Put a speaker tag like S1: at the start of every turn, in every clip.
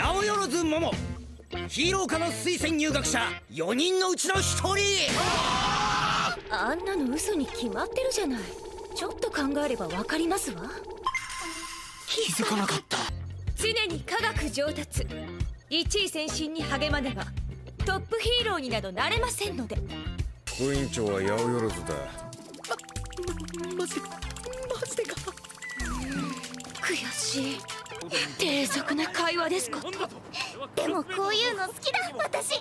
S1: 八百万桃。ヒーロー科の推薦入学者4人のうちの1人。
S2: あんなの嘘に決まってるじゃない。ちょっと考えればわかりますわ。
S1: 気づかなかった。
S2: 常に科学上達。一位先進に励まねばトップヒーローになどなれませんので。
S3: 副院長は八百万だ。
S1: マジマジでか。
S2: 悔しい低俗な会話ですこと。
S4: でもこういうの好きだ私。
S2: お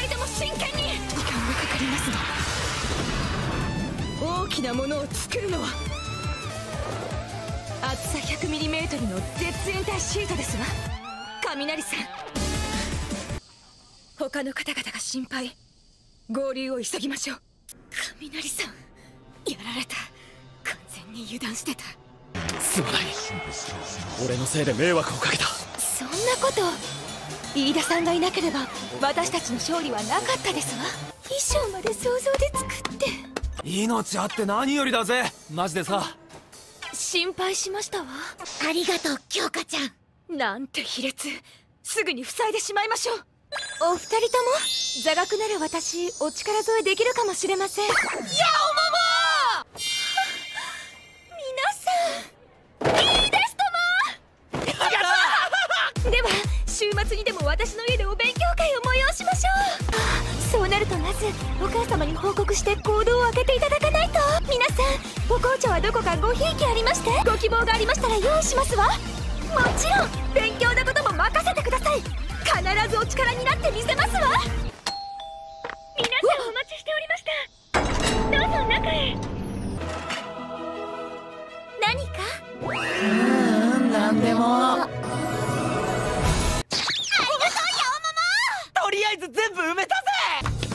S2: 二人とも真剣に。時間がかかりますの。大きなものを作るのは。厚さ 100mm の絶縁体シートですわ。雷さん。他の方々が心配。合流を急ぎましょう。雷さん。やられた。完全に油断してた。
S1: すまない。俺のせいで迷惑をかけた。
S2: そんなこと飯田さんがいなければ私たちの勝利はなかったですわ。衣装まで想像で作って。
S1: 命あって何よりだぜ。マジでさ。
S2: 心配しましたわ。
S4: ありがとう京香ちゃん。
S2: なんて卑劣。すぐに塞いでしまいましょう。お二人とも座学なら私お力添えできるかもしれません。やおもも週末にでも私の家でお勉強会を催しましょう。あそうなるとまずお母様に報告して行動を開けていただかないと皆さんお紅茶はどこかごひいきありまして。ご希望がありましたら用意しますわ。もちろん勉強のことも任せてください。必ずお力になってみせますわ。
S1: とりあえず全部埋めたぜ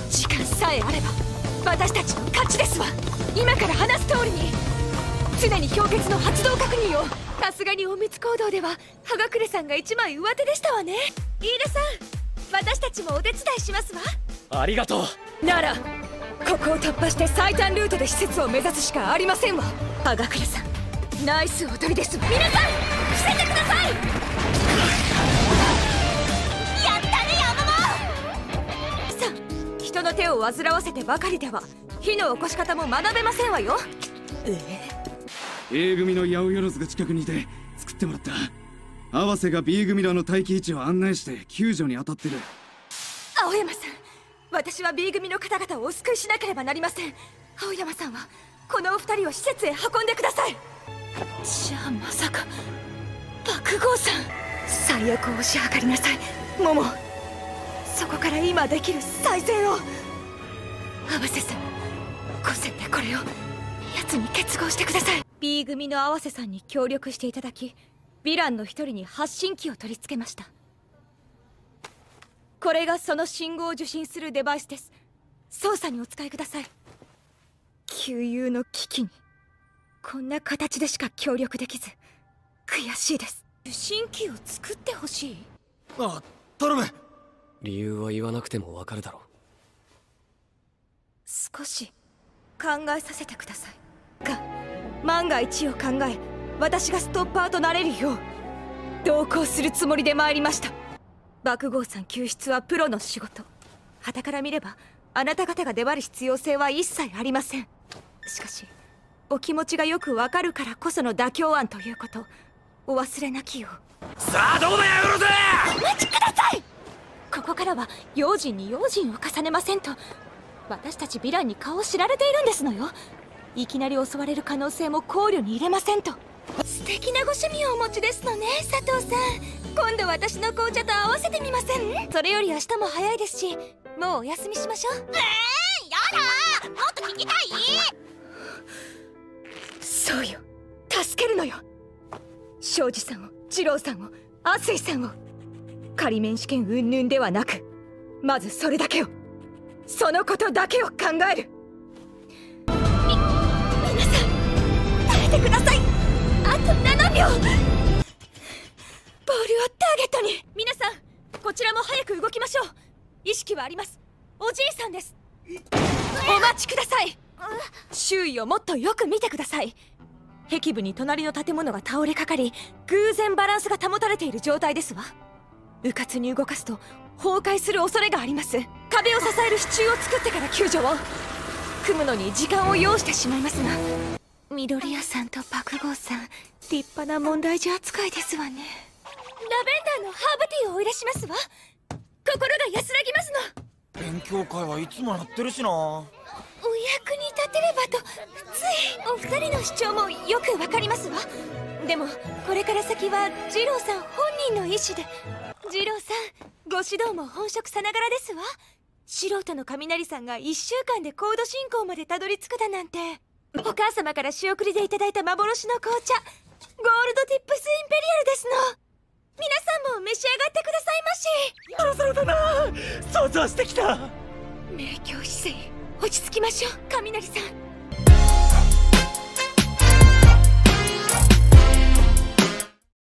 S2: 時間さえあれば私たちの勝ちですわ。今から話す通りに。常に氷結の発動確認を。さすがに隠密行動では葉隠さんが一枚上手でしたわね。飯田さん私たちもお手伝いしますわ。
S1: ありがとう
S2: ならここを突破して最短ルートで施設を目指すしかありませんわ。葉隠さんナイス踊りですわ。皆さん伏せてくださいの手を煩わせてばかりでは火の起こし方も学べませんわよ。ええ
S5: A 組の八百万が近くにいて作ってもらった。合わせが B 組らの待機位置を案内して救助に当たってる。
S2: 青山さん私は B 組の方々をお救いしなければなりません。青山さんはこのお二人を施設へ運んでください。じゃあまさか爆豪さん。最悪を推し量りなさい。桃そこから今できる最善を合わせさん午前でこれを奴に結合してください。B 組の合わせさんに協力していただきヴィランの一人に発信機を取り付けました。これがその信号を受信するデバイスです。操作にお使いください。旧友の危機にこんな形でしか協力できず悔しいです。受信機を作ってほしい？
S1: あ頼む。
S6: 理由は言わなくてもわかるだろう
S2: 少し考えさせてください。が万が一を考え私がストッパーとなれるよう同行するつもりで参りました。爆豪さん救出はプロの仕事。傍から見ればあなた方が粘る必要性は一切ありません。しかしお気持ちがよくわかるからこその妥協案ということお忘れなきよう。
S1: さあどうだよよろぜ！
S2: お待ちください！ここからは用心に用心を重ねませんと私たちヴィランに顔を知られているんですのよ。いきなり襲われる可能性も考慮に入れませんと。素敵なご趣味をお持ちですのね佐藤さん。今度私の紅茶と合わせてみません？それより明日も早いですしもうお休みしましょう。
S4: えー、やだ！もっと聞きたい？
S2: そうよ。助けるのよ。庄司さんを二郎さんを亜水さんを。仮免試験云々ではなくまずそれだけをそのことだけを考える。み皆さん耐えてください。あと7秒。ボールをターゲットに。皆さんこちらも早く動きましょう。意識はあります。おじいさんです。お待ちください。周囲をもっとよく見てください。壁部に隣の建物が倒れかかり偶然バランスが保たれている状態ですわ。迂闊に動かすと崩壊する恐れがあります壁を支える支柱を作ってから救助を。組むのに時間を要してしまいますが緑谷さんとパクゴーさん立派な問題児扱いですわね。ラベンダーのハーブティーを追い出しますわ。心が安らぎますの。
S1: 勉強会はいつもやってるしな。
S2: お役に立てればとついお二人の主張もよくわかりますわ。でもこれから先は二郎さん本人の意思で二郎さんご指導も本職さながらですわ素人の雷さんが1週間でコード進行までたどり着くだなんて。お母様から仕送りでいただいた幻の紅茶。ゴールドティップスインペリアルですの。皆さんも召し上がってくださいまし。
S1: そろそろだな。想像してきた。
S2: 明鏡姿勢落ち着きましょう雷さん